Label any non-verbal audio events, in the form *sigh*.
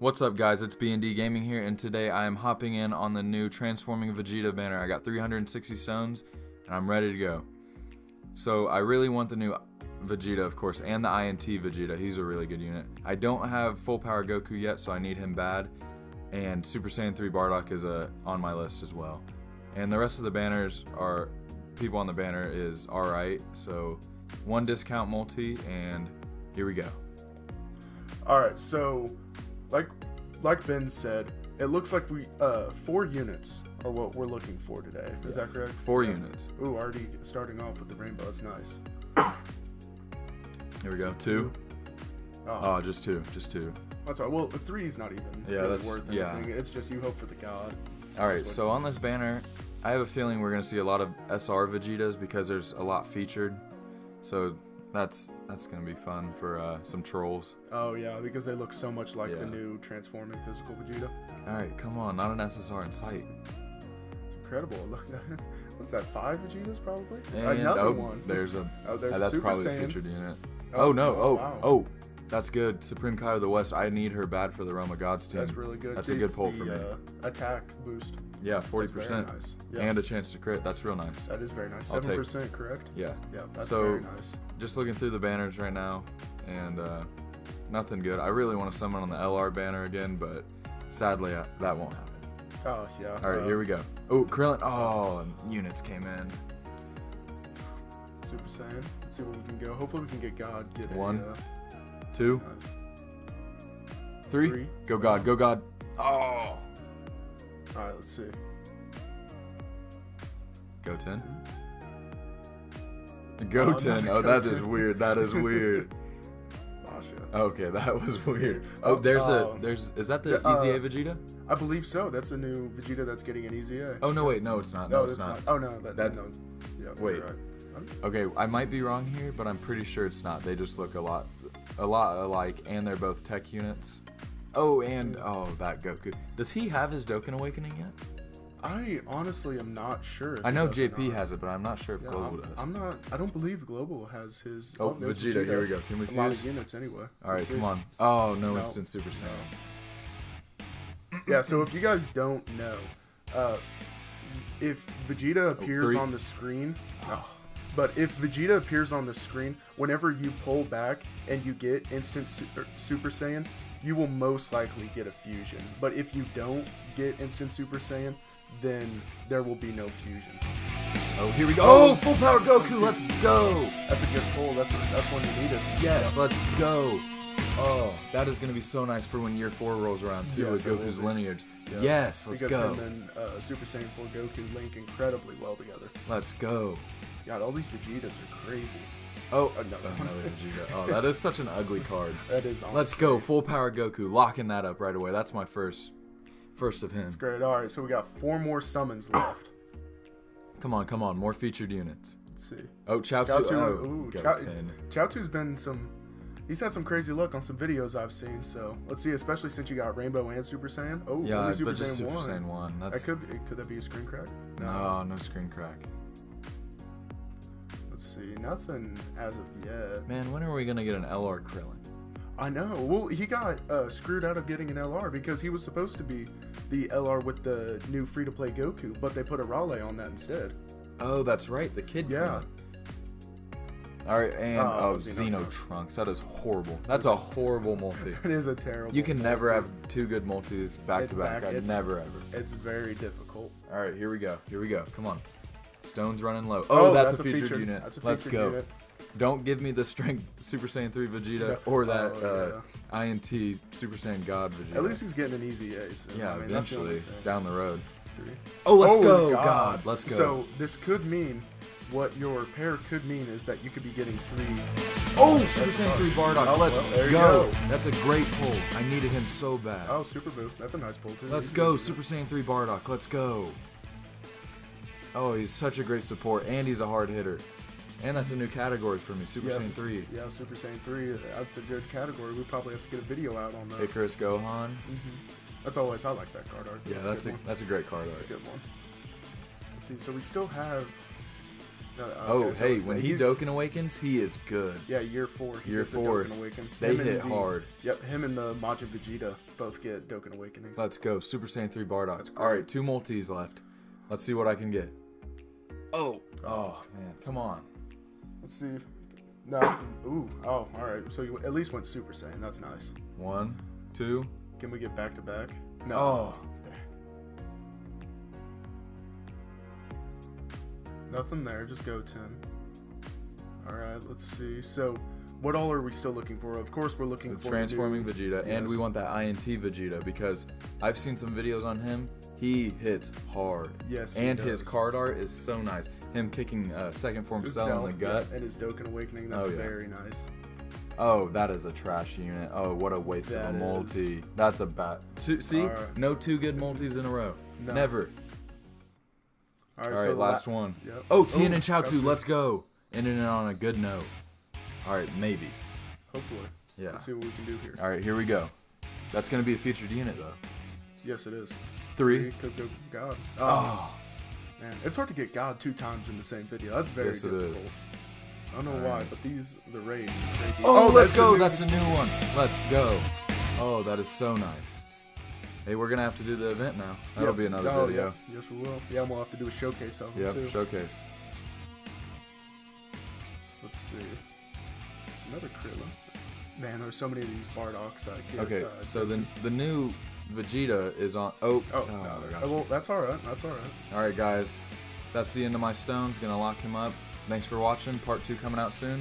What's up guys, it's B&D Gaming here, and today I am hopping in on the new Transforming Vegeta banner. I got 360 stones, and I'm ready to go. So I really want the new Vegeta, of course, and the INT Vegeta. He's a really good unit. I don't have full power Goku yet, so I need him bad. And Super Saiyan 3 Bardock is uh, on my list as well. And the rest of the banners are, people on the banner is alright. So one discount multi, and here we go. All right, so like like Ben said, it looks like we uh four units are what we're looking for today. Is that correct? Four units. Ooh, already starting off with the rainbow. That's nice. Here we go. Two. Oh, Oh, just two. Just two. that's all right. Well, three is not even Yeah, really that's- worth yeah. It's just you hope for the god. All right, so on this banner, I have a feeling we're gonna see a lot of SR Vegetas because there's a lot featured. So that's that's gonna be fun for uh, some trolls. Oh yeah, because they look so much like the new transforming physical Vegeta. All right, come on, not an SSR in sight. It's incredible. Look, *laughs* what's that? Five Vegetas probably. And Another oh, one. there's a *laughs* Oh, there's uh, that's Super probably a Saiyan. featured unit. Oh, Oh, no, oh, oh wow. oh, that's good. Supreme Kai of the West. I need her bad for the Realm of Gods team. That's really good. That's a good pull the, for me. Uh, attack boost. yeah, forty percent nice. Yeah. and a chance to crit. That's real nice. That is very nice. Seven percent, correct? Yeah. Yeah, that's So- very nice. just looking through the banners right now, and uh, nothing good. I really want to summon on the LR banner again, but sadly uh, that won't happen. Oh yeah. All right, uh, here we go. Oh, Krillin. Oh, units came in. Super Saiyan. Let's see where we can go. Hopefully we can get God. Get One. A, uh, Two, three. Three. Go God, go God. Oh, All right, let's see. go ten. Oh, Go no, ten. Oh, that is weird. That is *laughs* weird. Okay, that was weird. Oh, there's Oh. a there's is that the Uh, Easy A Vegeta? I believe so. That's a new Vegeta that's getting an easy A. Oh no, wait, no, it's not. No, it's that's not. Oh no, that, That's- no. Yeah, wait. right. Okay, I might be wrong here, but I'm pretty sure it's not. They just look a lot, a lot alike, and they're both tech units. Oh, and oh, that Goku. Does he have his Dokkan Awakening yet? I honestly am not sure. I know JP has it, but I'm not sure if Yeah, Global I'm, does. I'm not. I don't believe Global has his. Oh, there's Vegeta, here we go. Can we A lot fuse? of units anyway. All right, Let's come see. on. Oh, no, No. instant Super Saiyan. Yeah, so if you guys don't know, uh, if Vegeta appears Oh, on the screen, but if Vegeta appears on the screen, whenever you pull back and you get instant super, super Saiyan, you will most likely get a fusion. But if you don't get instant Super Saiyan, then there will be no fusion. Oh, here we go. Oh, full power Goku. Let's go. That's a good pull. That's a, that's one you needed. Yes, let's go. Oh, that is gonna be so nice for when year four rolls around too Yes, with Goku's be. lineage. Yeah. Yes, let's because go. him and uh, Super Saiyan 4 Goku link incredibly well together. Let's go. God, all these Vegetas are crazy. Oh, uh, Another oh, one. another Vegeta. Oh, that is such an ugly card. *laughs* That is Let's go, full power Goku, locking that up right away. That's my first, first of him. It's great. All right, so we got four more summons left. Come on, come on, more featured units. Let's see. Oh, Chiaotzu. Chiaotzu, oh, ooh, go Chao- 10. Chiaotzu's been some. He's had some crazy luck on some videos I've seen. So let's see, especially since you got Rainbow and Super Saiyan. Oh, Yeah, only Super just Saiyan Super 1. Saiyan one. That That's could be, could that be a screen crack? no, no screen crack. Let's see, nothing as of yet. Man, when are we gonna get an LR Krillin? I know. Well, he got uh, screwed out of getting an LR because he was supposed to be the LR with the new free to play Goku, but they put a Raleigh on that instead. Oh, that's right, the kid. Yeah. Krillin. All right, and Oh, oh, Xeno Xeno Trunks. That is horrible. That's a horrible multi. *laughs* It is a terrible. You can never have two good multis back It to back. back, I never ever. It's very difficult. All right, here we go. Here we go. Come on. Stone's running low. Oh, that's, a featured, unit. That's a Let's featured go. unit. Don't give me the strength *laughs* Super Saiyan 3 Vegeta No. or that Oh, uh, INT Super Saiyan God Vegeta. At least he's getting an easy A. So, yeah, I mean, that's the eventually down the road. Three. Oh, let's Oh, go. God. let's go. So this could mean what your pair could mean is that you could be getting three. oh, that's Super Saiyan 3 Bardock. Oh, let's well, go. go. That's a great pull. I needed him so bad. Oh, Super Boo. That's a nice pull too. Let's He's go. Super Saiyan 3 Bardock. Let's go. Oh, he's such a great support, and he's a hard hitter. And that's a new category for me, Super Yeah. Saiyan 3. Yeah, Super Saiyan 3. That's a good category. We probably have to get a video out on that. Icarus Gohan. Mhm. That's always I like that card art. Yeah, a that's a one. that's a great card That's a good one. Let's see. So we still have Uh, okay, Oh, so hey, when he Dokkan awakens, he is good. Yeah, year four. Year a four, Awaken. they Him hit the- hard. Yep, him and the Majin Vegeta both get Dokkan Awakenings. Let's go. Super Saiyan 3 Bardock. That's All right, two multis left. Let's see what I can get. Oh. Oh, man. Come on. Let's see. No. Ooh. Oh, all right. So you at least went Super Saiyan. That's nice. One, two. Can we get back to back? No. Oh. Nothing there. Just go ten. All right. Let's see. So, what all are we still looking for? Of course, we're looking for Transforming new- Vegeta. And we want that INT Vegeta because I've seen some videos on him. He hits hard. Yes, And his card art is so nice. Him kicking uh, second form Good Cell in the yeah, gut. and his Dokkan Awakening. That's Oh, yeah. very nice. Oh, that is a trash unit. Oh, what a waste That of a is. multi. That's a bad. Two, see, Alright. no two good multis in a row. No. Never. All All right. right, so last la- one. Yep. Oh, Tien Oh, and Chiaotzu, Chiaotzu. let's go. Ending it on a good note. All right, maybe. Hopefully. Yeah. Let's see what we can do here. All right, here we go. That's gonna be a featured unit though. Yes, it is. Three. Go God. Oh, Oh, man, it's hard to get God two times in the same video. That's very Yes, it difficult. is. I don't know All why, right. but these the raids are crazy. oh, oh let's that's go. new- That's a new one. Let's go. Oh, that is so nice. Hey, we're gonna have to do the event now. That'll Yep. be another Oh, video. yeah. Yes, we will. Yeah, and we'll have to do a showcase of them Yep, too. showcase. Let's see. Another Krillin. Man, there's so many of these Bardocks. I get, Okay, uh, so the the new Vegeta is on. Oh, Oh, no, oh, well, that's all right. That's all right. All right, guys. That's the end of my stones. Gonna lock him up. Thanks for watching. Part two coming out soon.